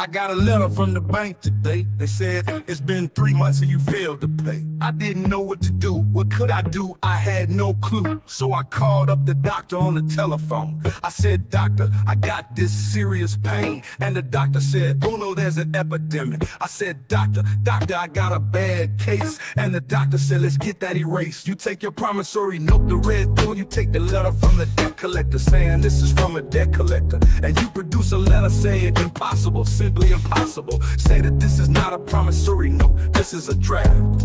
I got a letter from the bank today. They said it's been three months and you failed to pay. I didn't know what to do. What could I do? I had no clue. So I called up the doctor on the telephone. I said, Doctor, I got this serious pain. And the doctor said, Oh no, there's an epidemic. I said, Doctor, Doctor, I got a bad case. And the doctor said, Let's get that erased. You take your promissory note, the red pill, you take the letter from the debt collector saying this is from a debt collector. And you produce a letter saying impossible simply impossible. Say that this is not a promissory note, this is a draft.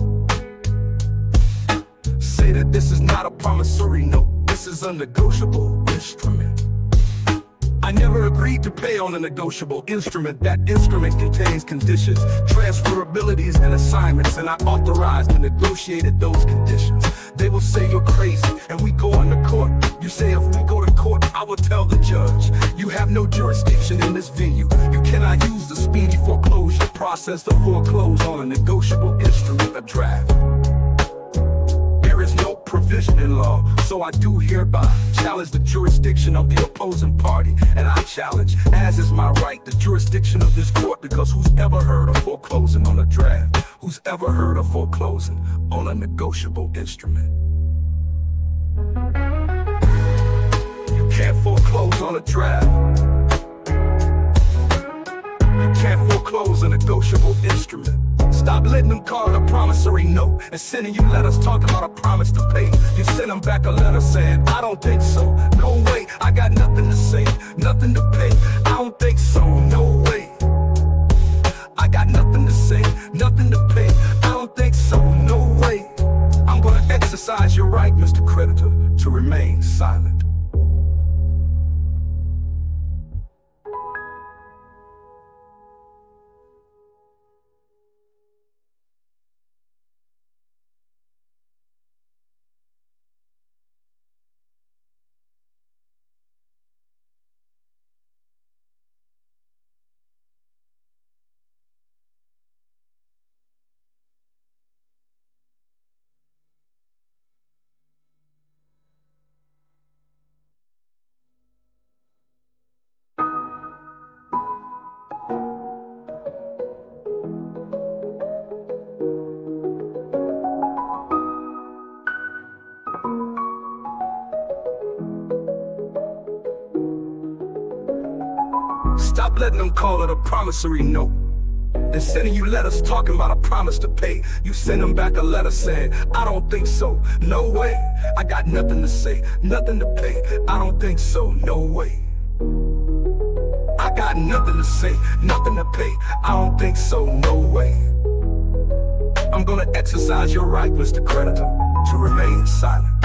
Say that this is not a promissory note, this is a negotiable instrument. I never agreed to pay on a negotiable instrument. That instrument contains conditions, transferabilities, and assignments, and I authorized and negotiated those conditions. They will say you're crazy, and we go into court. You say if we go to court, I will tell the judge, have no jurisdiction in this venue. You cannot use the speedy foreclosure process to foreclose on a negotiable instrument, a draft There is no provision in law. So I do hereby challenge the jurisdiction of the opposing party. And I challenge, as is my right, the jurisdiction of this court because who's ever heard of foreclosing on a draft? Who's ever heard of foreclosing on a negotiable instrument? Foreclose on a draft. You can't foreclose a negotiable instrument. Stop letting them call a promissory note and sending you letters talking about a promise to pay. You send them back a letter saying, I don't think so. No way, I got nothing to say, nothing to pay. I don't think so, no way. I got nothing to say, nothing to pay. I don't think so, no way. I'm gonna exercise your right, Mr. Creditor, to remain silent. Stop letting them call it a promissory note. They're sending you letters talking about a promise to pay. You send them back a letter saying, I don't think so, no way. I got nothing to say, nothing to pay. I don't think so, no way. I got nothing to say, nothing to pay. I don't think so, no way. I'm gonna exercise your right, Mr. Creditor, to remain silent.